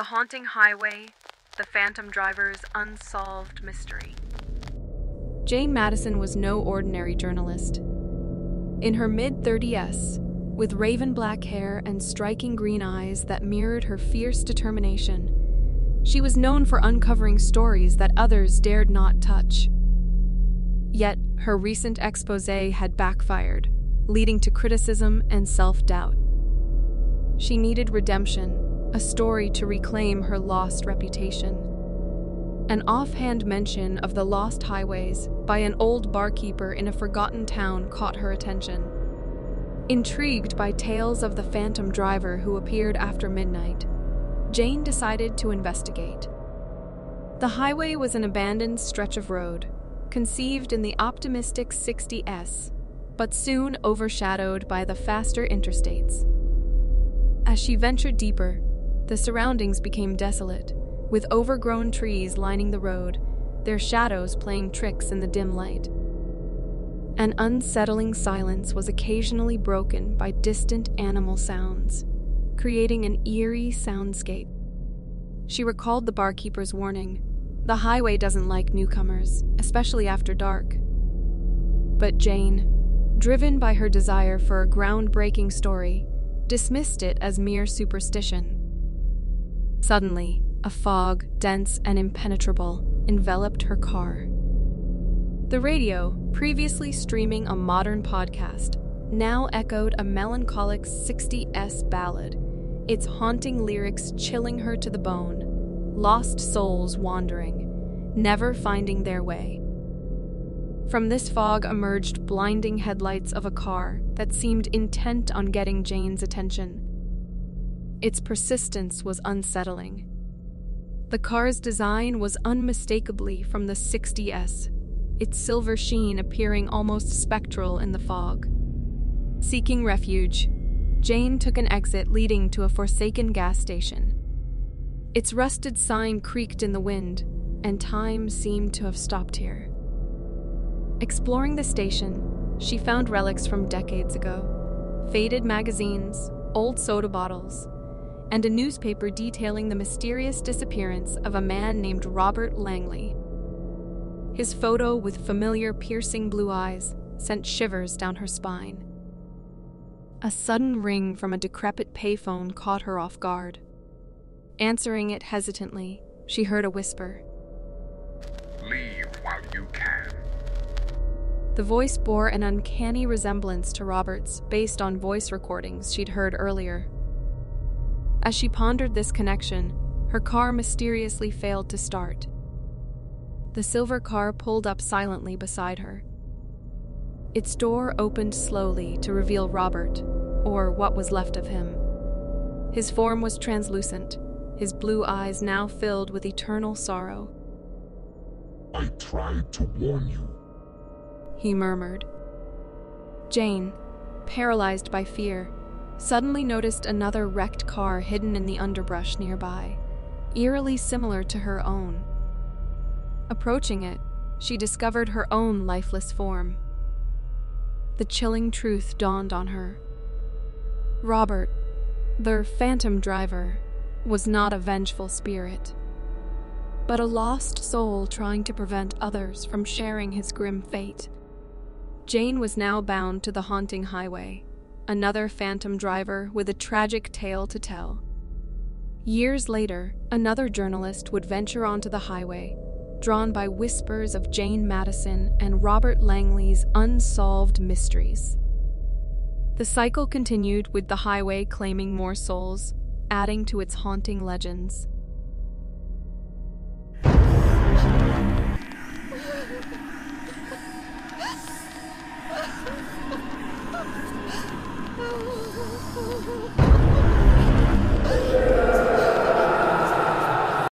The Haunting Highway, The Phantom Driver's Unsolved Mystery. Jane Madison was no ordinary journalist. In her mid 30s, with raven black hair and striking green eyes that mirrored her fierce determination, she was known for uncovering stories that others dared not touch. Yet, her recent expose had backfired, leading to criticism and self doubt. She needed redemption, a story to reclaim her lost reputation. An offhand mention of the lost highways by an old barkeeper in a forgotten town caught her attention. Intrigued by tales of the phantom driver who appeared after midnight, Jane decided to investigate. The highway was an abandoned stretch of road, conceived in the optimistic 60S, but soon overshadowed by the faster interstates. As she ventured deeper, the surroundings became desolate, with overgrown trees lining the road, their shadows playing tricks in the dim light. An unsettling silence was occasionally broken by distant animal sounds, creating an eerie soundscape. She recalled the barkeeper's warning the highway doesn't like newcomers, especially after dark. But Jane, driven by her desire for a groundbreaking story, dismissed it as mere superstition. Suddenly, a fog, dense and impenetrable, enveloped her car. The radio, previously streaming a modern podcast, now echoed a melancholic 60s ballad, its haunting lyrics chilling her to the bone, lost souls wandering, never finding their way. From this fog emerged blinding headlights of a car that seemed intent on getting Jane's attention. Its persistence was unsettling. The car's design was unmistakably from the 60S, its silver sheen appearing almost spectral in the fog. Seeking refuge, Jane took an exit leading to a forsaken gas station. Its rusted sign creaked in the wind, and time seemed to have stopped here. Exploring the station, she found relics from decades ago faded magazines, old soda bottles, and a newspaper detailing the mysterious disappearance of a man named Robert Langley. His photo with familiar, piercing blue eyes sent shivers down her spine. A sudden ring from a decrepit payphone caught her off guard. Answering it hesitantly, she heard a whisper Leave while you can. The voice bore an uncanny resemblance to Robert's based on voice recordings she'd heard earlier. As she pondered this connection, her car mysteriously failed to start. The silver car pulled up silently beside her. Its door opened slowly to reveal Robert, or what was left of him. His form was translucent, his blue eyes now filled with eternal sorrow. I tried to warn you. He murmured. Jane, paralyzed by fear, suddenly noticed another wrecked car hidden in the underbrush nearby, eerily similar to her own. Approaching it, she discovered her own lifeless form. The chilling truth dawned on her. Robert, their phantom driver, was not a vengeful spirit, but a lost soul trying to prevent others from sharing his grim fate. Jane was now bound to the haunting highway, another phantom driver with a tragic tale to tell. Years later, another journalist would venture onto the highway, drawn by whispers of Jane Madison and Robert Langley's unsolved mysteries. The cycle continued with the highway claiming more souls, adding to its haunting legends. Oh,